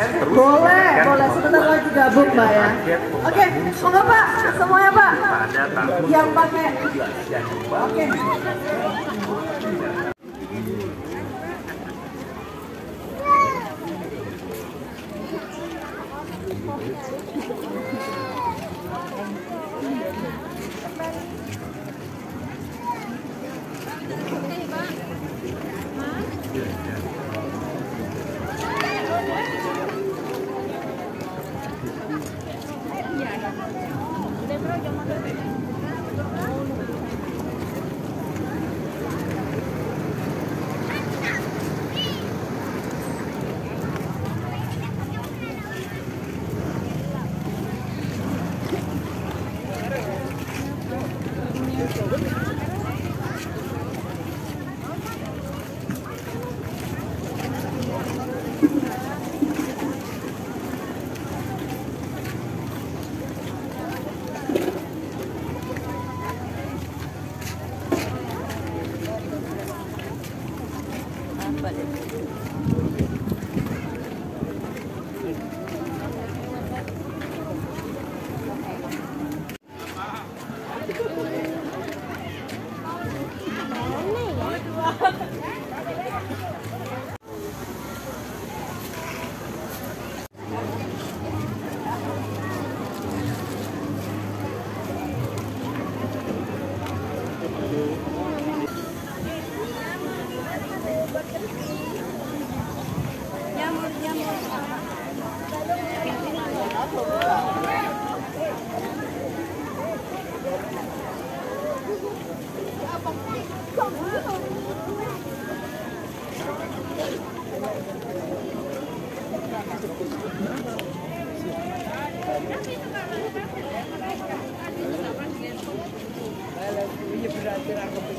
Boleh, boleh. Sebentar lagi gabung, Mbak ya. Oke, monggo Pak, semuanya Pak. Yang pakai. Oke. but pengen